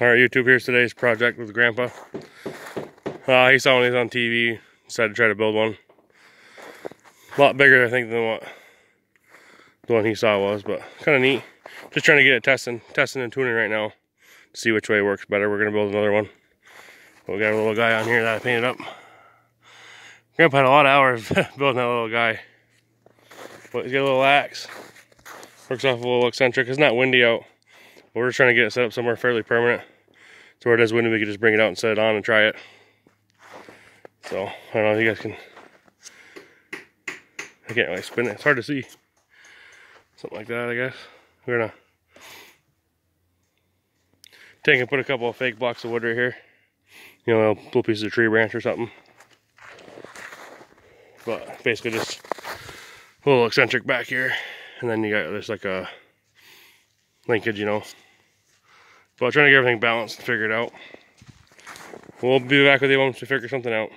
Alright, YouTube, here's today's project with Grandpa. Uh, he saw one of these on TV, decided to try to build one. A lot bigger, I think, than what the one he saw was, but kind of neat. Just trying to get it testing, testing and tuning right now to see which way it works better. We're going to build another one. But we got a little guy on here that I painted up. Grandpa had a lot of hours building that little guy. But he's got a little axe. Works off a little eccentric. It's not windy out. We're just trying to get it set up somewhere fairly permanent. So where it is windy, we could just bring it out and set it on and try it. So, I don't know if you guys can... I can't really spin it. It's hard to see. Something like that, I guess. We're gonna take and put a couple of fake blocks of wood right here. You know, little pieces of tree branch or something. But basically just a little eccentric back here. And then you got there's like a linkage, you know. But trying to get everything balanced and figured out. We'll be back with you once we figure something out.